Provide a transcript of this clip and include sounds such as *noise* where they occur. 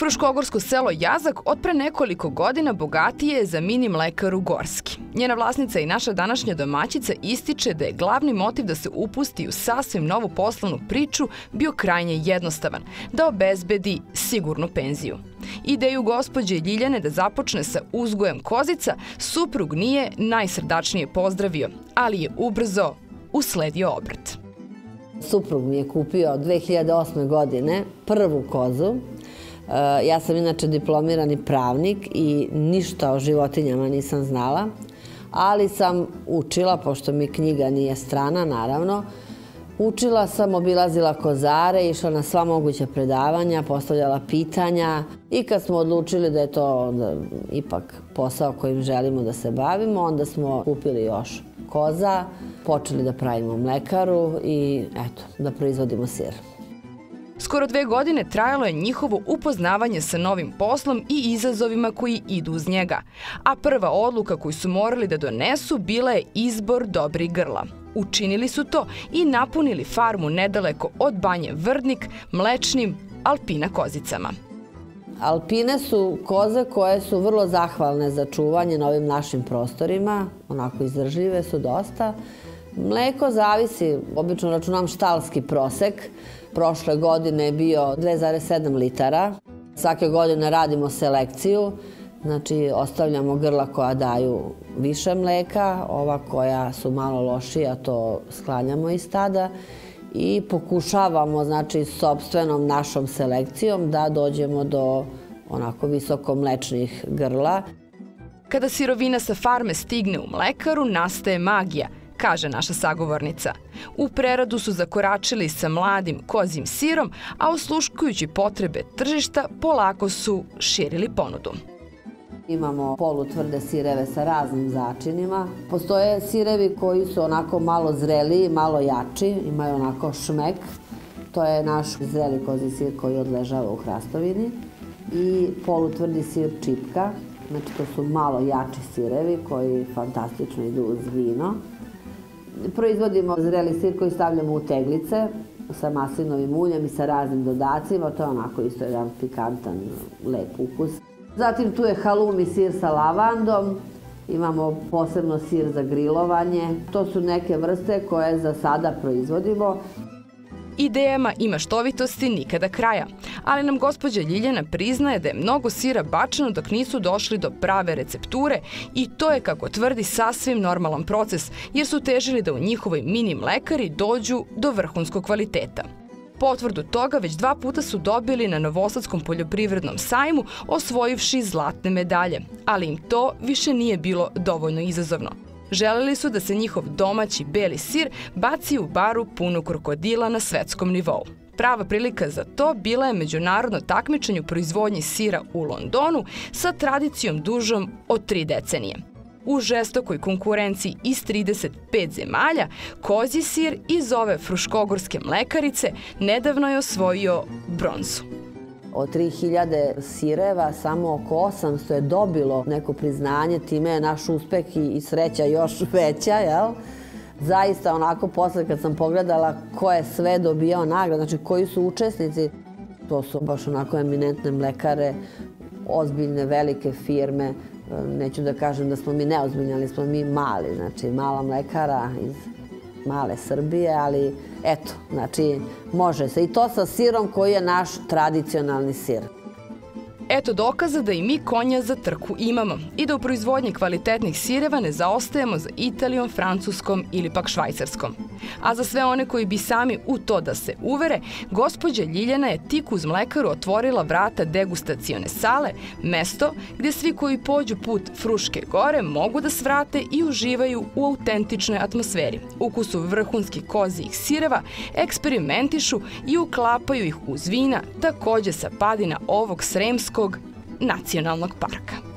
Fruškogorsko selo Jazak od pre nekoliko godina bogatije je za mini mlekaru Gorski. Njena vlasnica i naša današnja domaćica ističe da je glavni motiv da se upusti u sasvim novu poslovnu priču bio krajnje jednostavan, da obezbedi sigurnu penziju. Ideju gospođe Ljiljane da započne sa uzgojem kozica suprug nije najsrdačnije pozdravio, ali je ubrzo usledio obrt. Suprug mi je kupio 2008. godine prvu kozu ja sam inače diplomirani pravnik i ništa o životinjama nisam znala, ali sam učila, pošto mi knjiga nije strana, naravno, Učila sam, obilazila kozare, išla na sva moguća predavanja, postavljala pitanja i kad smo odlučili da je to ipak posao kojim želimo da se bavimo, onda smo kupili još koza, počeli da pravimo mlekaru i eto, da proizvodimo sir. Skoro dve godine trajalo je njihovo upoznavanje sa novim poslom i izazovima koji idu uz njega, a prva odluka koju su morali da donesu bila je izbor dobrih grla. Učinili su to i napunili farmu nedaleko od banje Vrdnik mlečnim alpina kozicama. Alpine su koze koje su vrlo zahvalne za čuvanje na ovim našim prostorima, onako izdržljive su dosta. Mleko zavisi, obično računam štalski prosek, Prošle godine je bio 2,7 litara. Svake godine radimo selekciju, znači ostavljamo grla koja daju više mleka, ova koja su malo lošija to sklanjamo iz stada i pokušavamo znači sobstvenom našom selekcijom da dođemo do onako visoko mlečnih grla. Kada sirovina sa farme stigne u mlekaru, nastaje magija – kaže naša sagovornica. U preradu su zakoračili sa mladim kozim sirom, a osluškujući potrebe tržišta polako su širili ponudu. Imamo polutvrde sireve sa raznim začinima. Postoje sirevi koji su onako malo zreliji, malo jači, imaju onako šmek. To je naš zreli kozi sir koji odležava u hrastovini. I polutvrdi sir čipka, znači to su malo jači sirevi koji fantastično idu uz vino. Proizvodimo zreli sir koji stavljamo u teglice sa maslinovim uljem i sa raznim dodacima. To je onako isto jedan pikantan, lep ukus. Zatim tu je halumi sir sa lavandom. Imamo posebno sir za grilovanje. To su neke vrste koje za sada proizvodimo. Idejama i maštovitosti nikada kraja, ali nam gospođa Ljiljana priznaje da je mnogo sira bačeno dok nisu došli do prave recepture i to je, kako tvrdi, sasvim normalan proces, jer su težili da u njihovoj mini mlekari dođu do vrhunskog kvaliteta. Potvrdu toga već dva puta su dobili na Novosadskom poljoprivrednom sajmu osvojivši zlatne medalje, ali im to više nije bilo dovoljno izazovno. Želeli su da se njihov domaći beli sir baci u baru punu krokodila na svetskom nivou. Prava prilika za to bila je međunarodno takmičenje u proizvodnji sira u Londonu sa tradicijom dužom od tri decenije. U žestokoj konkurenciji iz 35 zemalja, kozji sir iz ove fruškogorske mlekarice nedavno je osvojio bronzu. Od 3000 sireva samo oko 800 je dobilo neko priznanje, time je naš uspeh i sreća još *laughs* veća, jel? Zaista onako posle kad sam pogledala ko je sve dobijao nagrad, znači koji su učesnici, to su baš onako eminentne mlekare, ozbiljne velike firme, neću da kažem da smo mi neozbiljni, ali smo mi mali, znači mala mlekara iz male Srbije, ali eto, znači može se. I to sa sirom koji je naš tradicionalni sir. Eto dokaza da i mi konja za trku imamo i da u proizvodnji kvalitetnih sireva ne zaostajemo za Italijom, Francuskom ili pak Švajcarskom. A za sve one koji bi sami u to da se uvere, gospođa Ljiljana je tik uz mlekaru otvorila vrata degustacione sale, mesto gde svi koji pođu put Fruške gore mogu da svrate i uživaju u autentičnoj atmosferi, ukusu vrhunskih kozijih sireva, eksperimentišu i uklapaju ih uz vina, takođe sa padina ovog sremskog nacionalnog parka.